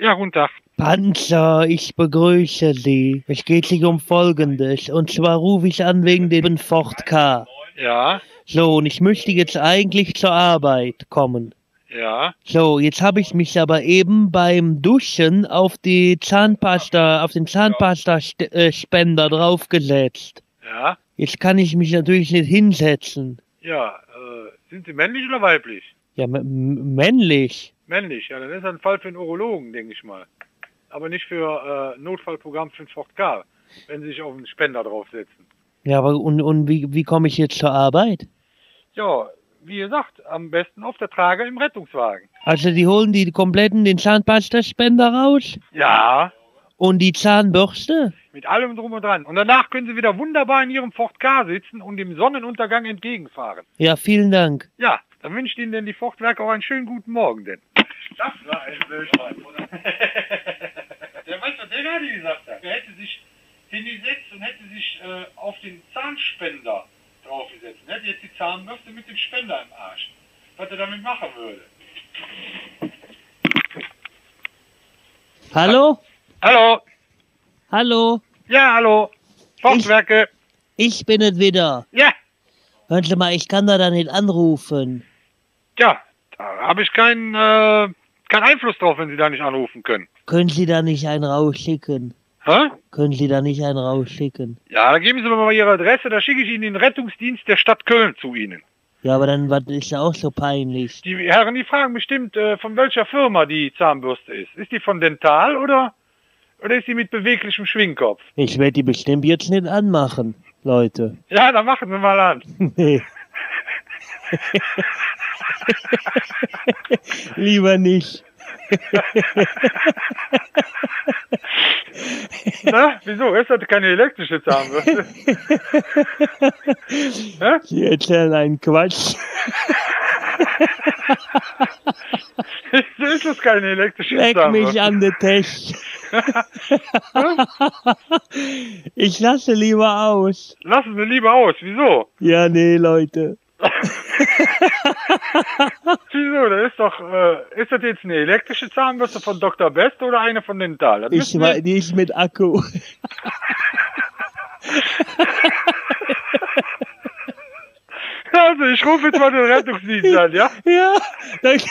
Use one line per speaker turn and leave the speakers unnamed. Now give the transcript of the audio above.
Ja, guten Tag.
Panzer, ich begrüße Sie. Es geht sich um Folgendes. Und zwar rufe ich an wegen dem Ford K.
Ja,
So, und ich möchte jetzt eigentlich zur Arbeit kommen.
ja,
So, jetzt habe ich mich aber eben beim Duschen auf die Zahnpasta, auf den Zahnpasta-Spender draufgesetzt.
ja.
Jetzt kann ich mich natürlich nicht hinsetzen.
Ja, äh, sind Sie männlich oder weiblich?
Ja, männlich.
Männlich, ja, dann ist das ein Fall für einen Urologen, denke ich mal. Aber nicht für äh, Notfallprogramm für den Ford K, wenn Sie sich auf einen Spender draufsetzen.
Ja, aber und, und wie, wie komme ich jetzt zur Arbeit?
Ja, wie gesagt, am besten auf der Trage im Rettungswagen.
Also die holen die kompletten den Zahnpasta-Spender raus
Ja,
und die Zahnbürste?
mit allem drum und dran. Und danach können Sie wieder wunderbar in Ihrem Ford K sitzen und dem Sonnenuntergang entgegenfahren.
Ja, vielen Dank.
Ja, dann wünscht Ihnen denn die Fortwerke auch einen schönen guten Morgen denn. Das war ein Blödmann, oder? der weiß, was der gerade gesagt hat. Er hätte sich hingesetzt und hätte sich äh, auf den Zahnspender draufgesetzt. Er hätte jetzt die Zahnbürste mit dem Spender im Arsch. Was er damit machen würde.
Hallo?
Hallo?
Hallo?
Ja, hallo? Fortwerke?
Ich bin es wieder.
Ja,
Hören Sie mal, ich kann da dann nicht anrufen.
ja, da habe ich keinen, äh, keinen Einfluss drauf, wenn Sie da nicht anrufen können.
Können Sie da nicht einen rausschicken?
Hä?
Können Sie da nicht einen rausschicken?
Ja, dann geben Sie mir mal Ihre Adresse, da schicke ich Ihnen den Rettungsdienst der Stadt Köln zu Ihnen.
Ja, aber dann was ist ja auch so peinlich.
Die Herren, die fragen bestimmt, äh, von welcher Firma die Zahnbürste ist. Ist die von Dental oder, oder ist die mit beweglichem Schwingkopf?
Ich werde die bestimmt jetzt nicht anmachen, Leute.
Ja, dann machen Sie mal an.
Nee. Lieber nicht.
Na, wieso? Ist das keine elektrische Zahnbürste?
Sie erzählen einen Quatsch.
ist das keine elektrische
Leck mich
Zahnbürste?
an den Tisch. ich lasse lieber aus.
Lassen Sie lieber aus. Wieso?
Ja, nee, Leute.
Wieso? Das ist doch, äh, ist das jetzt eine elektrische Zahnbürste von Dr. Best oder eine von Dental? Das
Ich war, ist mit Akku.
Also, ich rufe jetzt mal den Rettungsdienst an, ja?
Ja, danke.